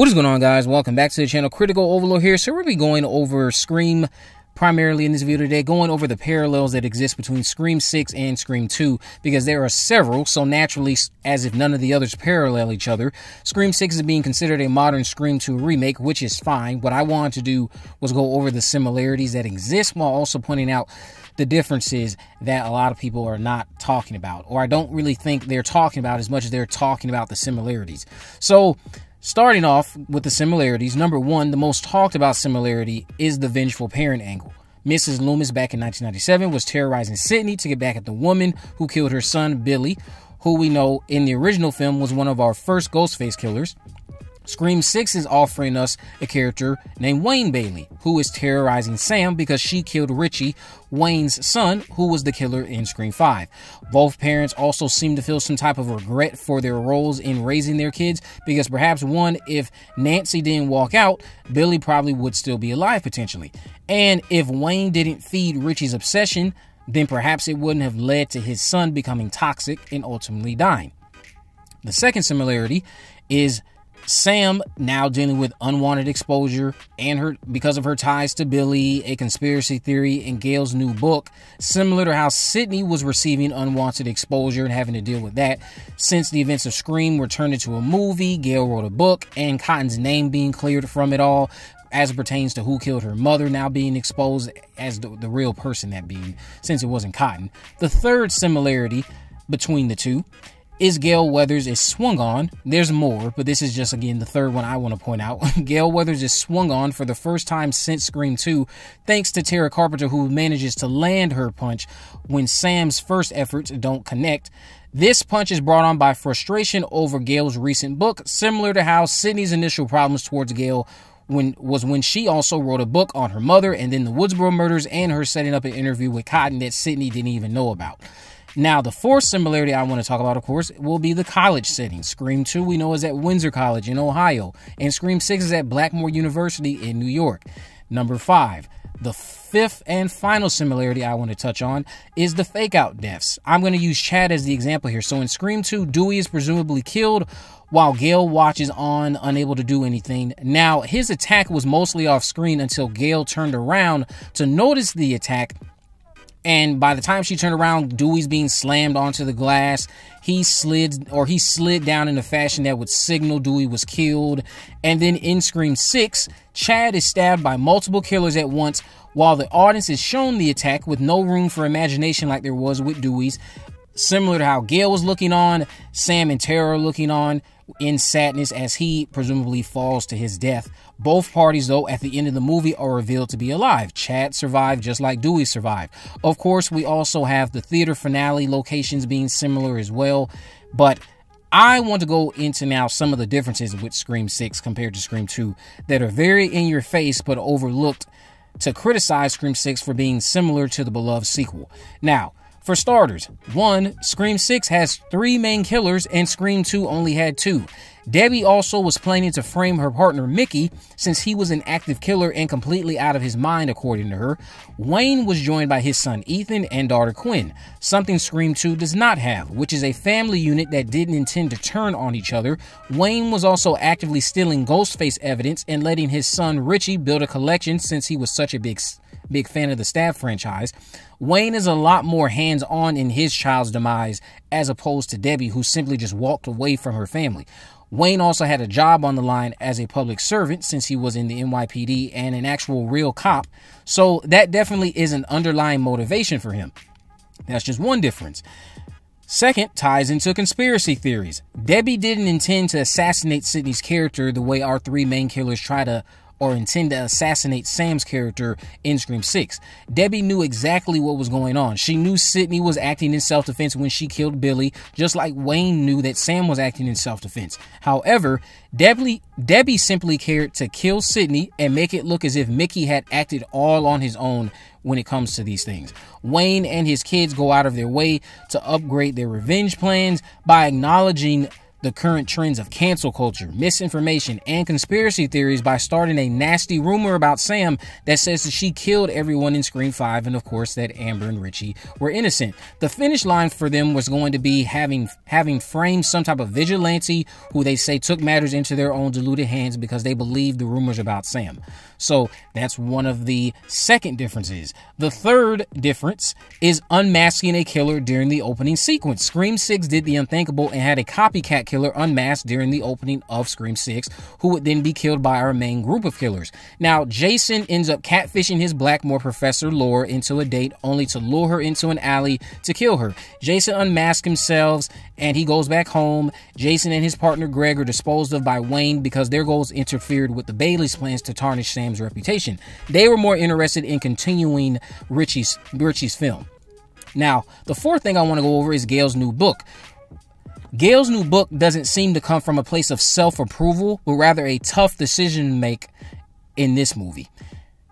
What is going on, guys? Welcome back to the channel. Critical Overlord here. So, we'll be going over Scream primarily in this video today, going over the parallels that exist between Scream 6 and Scream 2, because there are several, so naturally, as if none of the others parallel each other. Scream 6 is being considered a modern Scream 2 remake, which is fine. What I wanted to do was go over the similarities that exist while also pointing out the differences that a lot of people are not talking about, or I don't really think they're talking about as much as they're talking about the similarities. So, Starting off with the similarities, number one, the most talked about similarity is the vengeful parent angle. Mrs. Loomis back in 1997 was terrorizing Sidney to get back at the woman who killed her son, Billy, who we know in the original film was one of our first Ghostface killers. Scream 6 is offering us a character named Wayne Bailey, who is terrorizing Sam because she killed Richie, Wayne's son, who was the killer in Scream 5. Both parents also seem to feel some type of regret for their roles in raising their kids because perhaps one, if Nancy didn't walk out, Billy probably would still be alive potentially. And if Wayne didn't feed Richie's obsession, then perhaps it wouldn't have led to his son becoming toxic and ultimately dying. The second similarity is Sam now dealing with unwanted exposure and her because of her ties to Billy, a conspiracy theory in Gale's new book, similar to how Sidney was receiving unwanted exposure and having to deal with that. Since the events of Scream were turned into a movie, Gale wrote a book, and Cotton's name being cleared from it all as it pertains to who killed her mother now being exposed as the, the real person that being since it wasn't Cotton. The third similarity between the two is Gale Weathers is swung on. There's more, but this is just again the third one I want to point out. Gale Weathers is swung on for the first time since Scream 2, thanks to Tara Carpenter, who manages to land her punch when Sam's first efforts don't connect. This punch is brought on by frustration over Gale's recent book, similar to how Sidney's initial problems towards Gale when was when she also wrote a book on her mother and then the Woodsboro murders and her setting up an interview with Cotton that Sidney didn't even know about. Now, the fourth similarity I want to talk about, of course, will be the college setting. Scream 2, we know, is at Windsor College in Ohio, and Scream 6 is at Blackmore University in New York. Number five, the fifth and final similarity I want to touch on is the fake out deaths. I'm going to use Chad as the example here. So in Scream 2, Dewey is presumably killed while Gale watches on, unable to do anything. Now, his attack was mostly off screen until Gale turned around to notice the attack and by the time she turned around, Dewey's being slammed onto the glass. He slid or he slid down in a fashion that would signal Dewey was killed. And then in Scream 6, Chad is stabbed by multiple killers at once while the audience is shown the attack with no room for imagination like there was with Dewey's. Similar to how Gale was looking on, Sam and Tara are looking on in sadness as he presumably falls to his death. Both parties, though, at the end of the movie are revealed to be alive. Chad survived just like Dewey survived. Of course, we also have the theater finale locations being similar as well, but I want to go into now some of the differences with Scream 6 compared to Scream 2 that are very in your face but overlooked to criticize Scream 6 for being similar to the beloved sequel. Now, for starters, one, Scream 6 has three main killers and Scream 2 only had two. Debbie also was planning to frame her partner Mickey since he was an active killer and completely out of his mind, according to her. Wayne was joined by his son Ethan and daughter Quinn, something Scream 2 does not have, which is a family unit that didn't intend to turn on each other. Wayne was also actively stealing Ghostface evidence and letting his son Richie build a collection since he was such a big big fan of the Stab franchise. Wayne is a lot more hands on in his child's demise as opposed to Debbie, who simply just walked away from her family. Wayne also had a job on the line as a public servant since he was in the NYPD and an actual real cop, so that definitely is an underlying motivation for him. That's just one difference. Second, ties into conspiracy theories. Debbie didn't intend to assassinate Sidney's character the way our three main killers try to or intend to assassinate Sam's character in Scream 6. Debbie knew exactly what was going on. She knew Sidney was acting in self defense when she killed Billy, just like Wayne knew that Sam was acting in self defense. However, Debbie, Debbie simply cared to kill Sidney and make it look as if Mickey had acted all on his own when it comes to these things. Wayne and his kids go out of their way to upgrade their revenge plans by acknowledging the current trends of cancel culture, misinformation, and conspiracy theories by starting a nasty rumor about Sam that says that she killed everyone in Scream 5 and of course that Amber and Richie were innocent. The finish line for them was going to be having having framed some type of vigilante who they say took matters into their own deluded hands because they believed the rumors about Sam. So that's one of the second differences. The third difference is unmasking a killer during the opening sequence. Scream 6 did the unthinkable and had a copycat killer unmasked during the opening of Scream 6, who would then be killed by our main group of killers. Now, Jason ends up catfishing his Blackmore professor Laura into a date only to lure her into an alley to kill her. Jason unmasks himself and he goes back home. Jason and his partner Greg are disposed of by Wayne because their goals interfered with the Bailey's plans to tarnish Sam's reputation. They were more interested in continuing Richie's Richie's film. Now, the fourth thing I want to go over is Gale's new book. Gale's new book doesn't seem to come from a place of self approval, but rather a tough decision to make in this movie.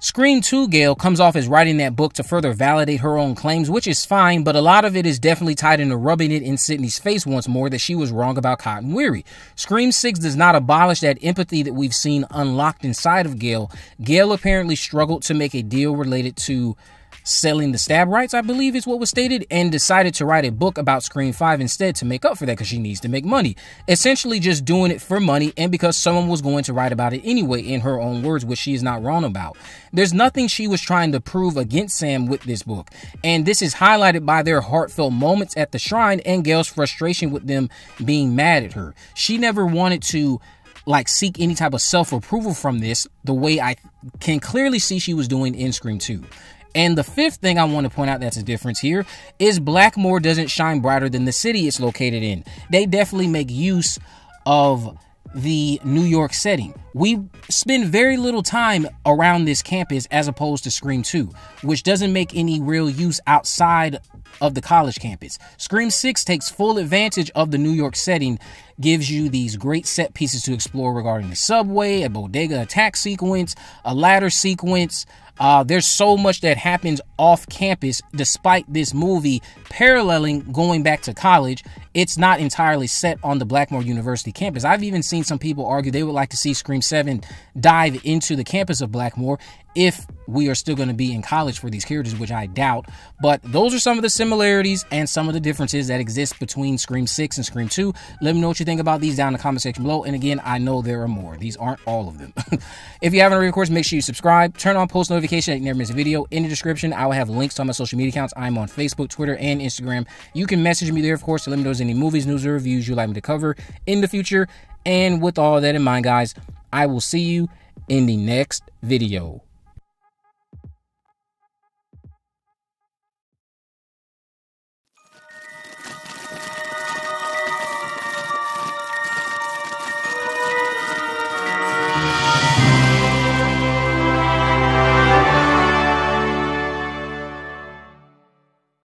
Scream 2 Gale comes off as writing that book to further validate her own claims, which is fine, but a lot of it is definitely tied into rubbing it in Sidney's face once more that she was wrong about Cotton Weary. Scream 6 does not abolish that empathy that we've seen unlocked inside of Gale. Gale apparently struggled to make a deal related to selling the stab rights, I believe is what was stated, and decided to write a book about Scream 5 instead to make up for that because she needs to make money. Essentially, just doing it for money and because someone was going to write about it anyway, in her own words, which she is not wrong about. There's nothing she was trying to prove against Sam with this book, and this is highlighted by their heartfelt moments at the shrine and Gale's frustration with them being mad at her. She never wanted to like seek any type of self approval from this the way I can clearly see she was doing in Scream 2. And the fifth thing I want to point out that's a difference here is Blackmore doesn't shine brighter than the city it's located in. They definitely make use of the New York setting. We spend very little time around this campus as opposed to Scream 2, which doesn't make any real use outside of the college campus. Scream 6 takes full advantage of the New York setting, gives you these great set pieces to explore regarding the subway, a bodega attack sequence, a ladder sequence, uh, there's so much that happens off campus despite this movie paralleling going back to college. It's not entirely set on the Blackmore University campus. I've even seen some people argue they would like to see Scream 7 dive into the campus of Blackmore if we are still going to be in college for these characters, which I doubt. But those are some of the similarities and some of the differences that exist between Scream 6 and Scream 2. Let me know what you think about these down in the comment section below. And again, I know there are more. These aren't all of them. if you haven't already, of course, make sure you subscribe, turn on post notification that you never miss a video. In the description, I will have links to all my social media accounts. I'm on Facebook, Twitter, and Instagram. You can message me there, of course, to let me know any movies, news, or reviews you'd like me to cover in the future. And with all that in mind, guys, I will see you in the next video.